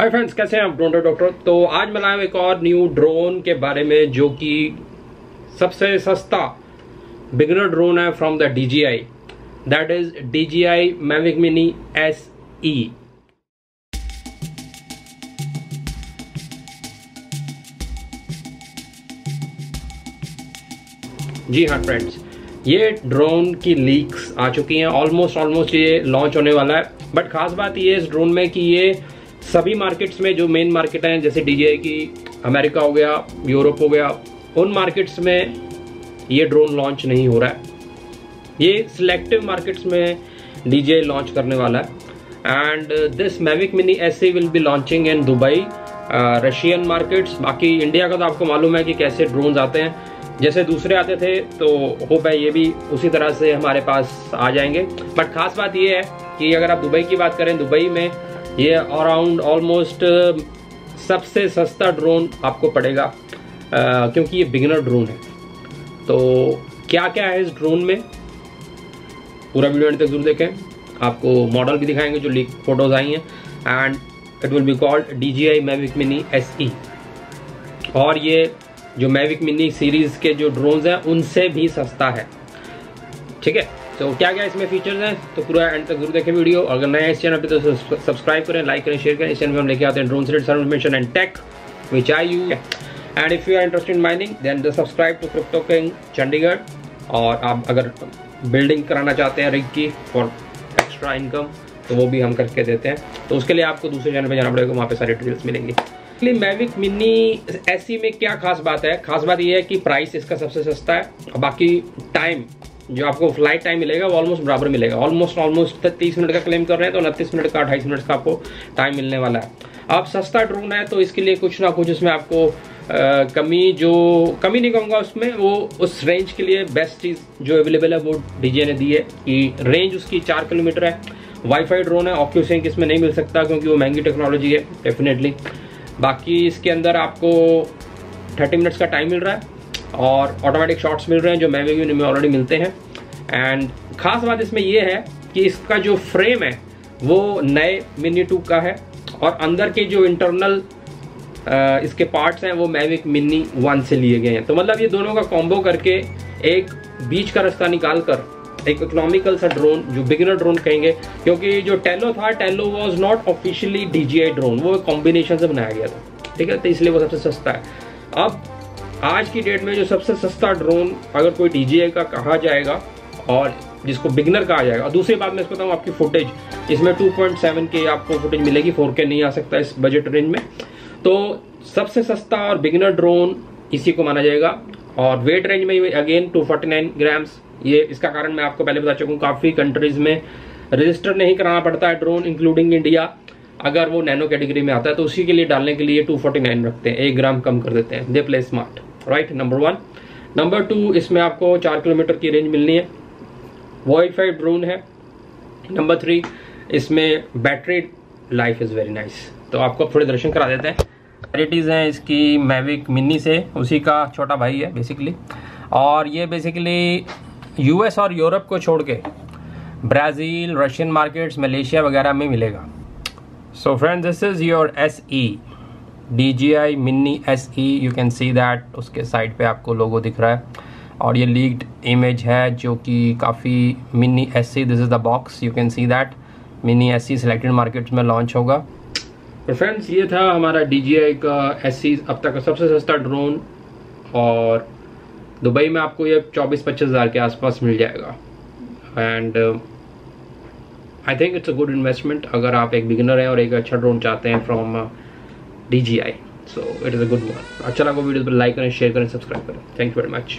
Hi friends कैसे हैं आप ड्रोन डॉक्टर तो आज मैं लाया एक और न्यू ड्रोन के बारे में जो कि सबसे सस्ता बिगनर ड्रोन है from the DJI that is DJI Mavic Mini SE जी हाँ फ्रेंड्स ये ड्रोन की लीक्स आ चुकी हैं। ऑलमोस्ट ऑलमोस्ट ये लॉन्च होने वाला है। बट खास बात ये इस ड्रोन में कि ये सभी मार्केट्स में जो मेन मार्केट हैं, जैसे डीजे की अमेरिका हो गया यूरोप हो गया, उन मार्केट्स में ये ड्रोन लॉन्च नहीं हो रहा है। ये सिलेक्टिव मार्केट्स में डीजे लॉन्च करने वाला है। And this Mavic Mini S will be launching in Dubai Russian markets बाकी इंडिया का तो आपको मालूम है कि कैसे ड्रोन्स आते हैं। जैसे दूसरे आते थे तो होप है ये भी उसी तरह से हमारे पास आ जाएँगे। बट खास बात ये है कि अगर आप दुबई की बात करें दुबई में ये अराउंड ऑलमोस्ट सबसे सस्ता ड्रोन आपको पड़ेगा आ, क्योंकि ये बिगिनर ड्रोन है। तो क्या क्या है इस ड्रोन में? पूरा वीडियो तक ज़रूर देखें। आपको मॉडल भी दिखाएँगे जो लीक फ़ोटोज़ आई हैं and it will be called D J I Mavic Mini S E और ये जो मैविक मिनी सीरीज़ के जो ड्रोन्स हैं उनसे भी सस्ता है। ठीक है? तो क्या क्या इसमें फीचर्स हैं? तो पूरा एंड तक ज़रूर देखें वीडियो अगर नए इस चैनल पे तो सब्सक्राइब करें लाइक करें शेयर करें। इस चैनल में हम लेके आते हैं ड्रोन से information and tech which I you and if you are interested in mining then subscribe to Crypto King Chandigarh और आप अगर बिल्डिंग कराना चाहते हैं रिग की फॉर एक्स्ट्रा इनकम तो वो भी हम करके देते हैं। तो उसके लिए आपको दूसरे चैनल पर जाना पड़ेगा, वहाँ पे सारी डिटेल्स मिलेंगी। मैविक मिनी एसी में क्या खास बात है? खास बात ये है कि प्राइस इसका सबसे सस्ता है। बाकी टाइम जो आपको फ़्लाइट टाइम मिलेगा वो ऑलमोस्ट बराबर मिलेगा। ऑलमोस्ट ऑलमोस्ट तीस मिनट का क्लेम कर रहे हैं तो उनतीस मिनट का अट्ठाईस मिनट का आपको टाइम मिलने वाला है। आप सस्ता ड्रोन है तो इसके लिए कुछ ना कुछ उसमें आपको आ, कमी जो कमी नहीं कहूँगा उसमें वो उस रेंज के लिए बेस्ट चीज़ जो अवेलेबल है वो डीजे ने दी है। कि रेंज उसकी चार किलोमीटर है। वाईफाई ड्रोन है ऑक्यूसिंक इसमें नहीं मिल सकता क्योंकि वो महँगी टेक्नोलॉजी है डेफिनेटली बाकी इसके अंदर आपको 30 मिनट्स का टाइम मिल रहा है। और ऑटोमेटिक शॉट्स मिल रहे हैं, जो मैविक में ऑलरेडी मिलते हैं। एंड खास बात इसमें यह है कि इसका जो फ्रेम है, वो नए मिनी टू का है और अंदर के जो इंटरनल इसके पार्ट्स हैं, वो मैविक मिनी वन से लिए गए हैं। तो मतलब ये दोनों का कॉम्बो करके एक बीच का रास्ता निकाल कर एक इकोनॉमिकल सा ड्रोन जो बिगिनर ड्रोन कहेंगे, क्योंकि जो टेलो था Tello was not officially DJI drone वो कॉम्बिनेशन से बनाया गया था। ठीक है? तो इसलिए वो सबसे सस्ता है। अब आज की डेट में जो सबसे सस्ता ड्रोन अगर कोई डीजीआई का कहा जाएगा और जिसको बिगनर कहा जाएगा, और दूसरी बात मैं इसको बताऊँ आपकी फुटेज इसमें 2.7 के आपको फुटेज मिलेगी 4K नहीं आ सकता इस बजट रेंज में। तो सबसे सस्ता और बिगनर ड्रोन इसी को माना जाएगा, और वेट रेंज में अगेन 249 ग्राम्स ये इसका कारण मैं आपको पहले बता चुका हूँ, काफ़ी कंट्रीज़ में रजिस्टर नहीं कराना पड़ता है ड्रोन इंक्लूडिंग इंडिया अगर वो नैनो कैटेगरी में आता है तो उसी के लिए डालने के लिए 249 रखते हैं, एक ग्राम कम कर देते हैं दे play smart right number one number two इसमें आपको चार किलोमीटर की रेंज मिलनी है। वाईफाई ड्रोन है। नंबर थ्री इसमें battery life is very nice तो आपको थोड़े दर्शन करा देते हैं। वेराइटीज़ हैं इसकी मैविक मिनी से, उसी का छोटा भाई है बेसिकली और ये बेसिकली यूएस और यूरोप को छोड़ के ब्राज़ील रशियन मार्केट्स मलेशिया वगैरह में मिलेगा। So friend this is your S E D G I mini S E you can see that उसके साइड पे आपको लोगो दिख रहा है। और ये लीक्ड इमेज है जो कि काफ़ी mini S C this is the box you can see that mini S C selected markets में लॉन्च होगा। तो फ्रेंड्स ये था हमारा डी जी आई का एस सी अब तक का सबसे सस्ता ड्रोन और दुबई में आपको ये चौबीस पच्चीस हज़ार के आसपास मिल जाएगा। And I think it's a good investment अगर आप एक बिगिनर हैं और एक अच्छा ड्रोन चाहते हैं from D G I so it is a good one अच्छा लगा वीडियो पर लाइक करें शेयर करें सब्सक्राइब करें. Thank you very much